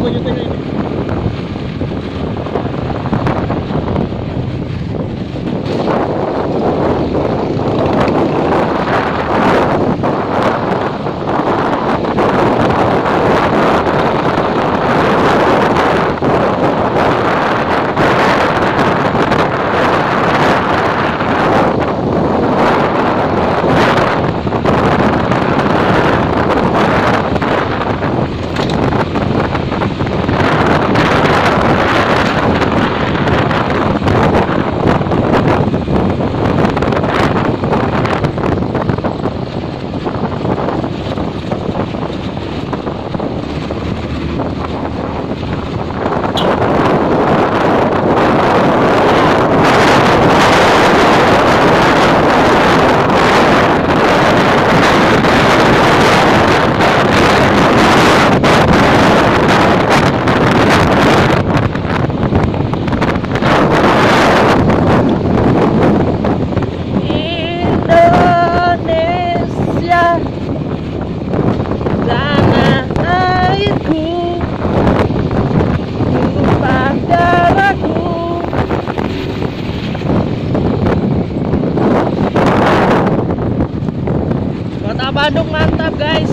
água de terreno. Bandung mantap guys